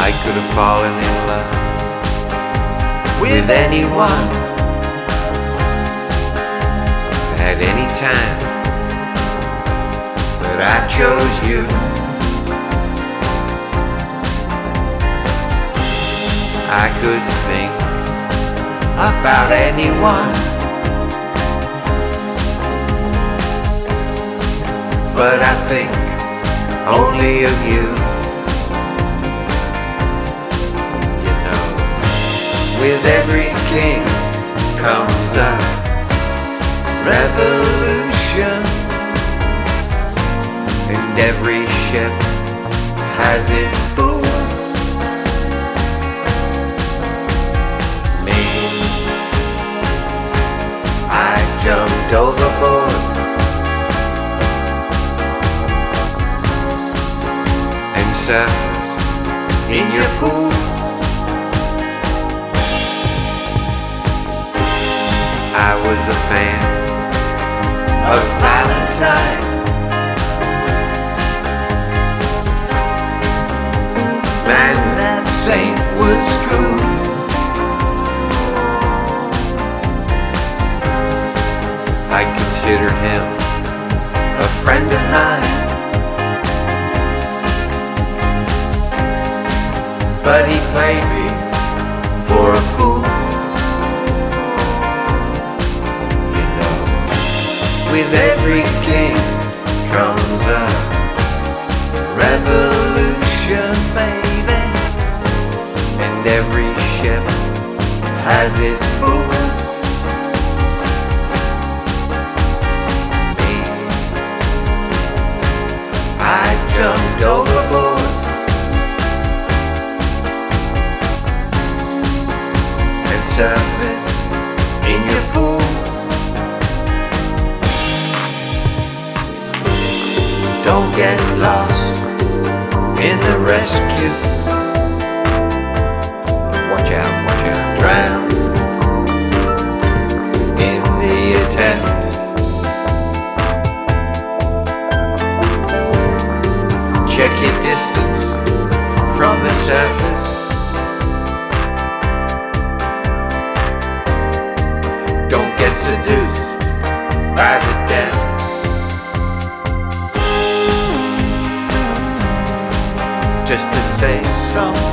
I could have fallen in love with anyone at any time, but I chose you. I could think about anyone, but I think only of you. With every king comes a revolution, and every ship has its fool. Me, I jumped overboard. and surfed in your pool. I was a fan of Valentine. Man, that saint was cool. I considered him revolution, baby, and every ship has its fool. Me, I jumped overboard. and surface get lost in the rescue. Save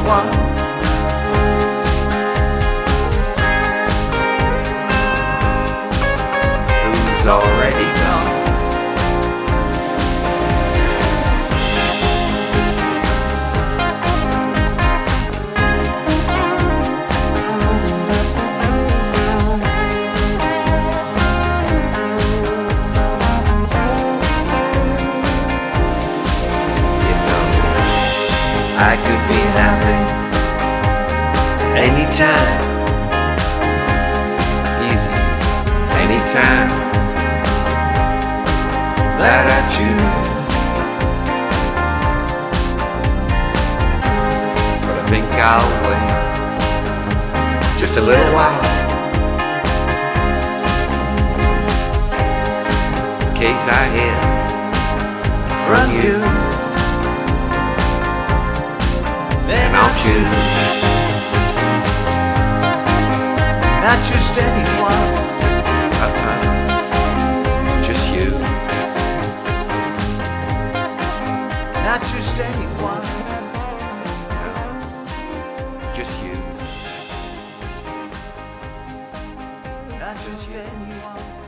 I could be happy anytime. Easy, anytime that I choose. But I think I'll wait just a little while. In case I hear from you. Then I'll choose not just anyone, uh-uh, just you. Not just anyone, just you. Not just anyone.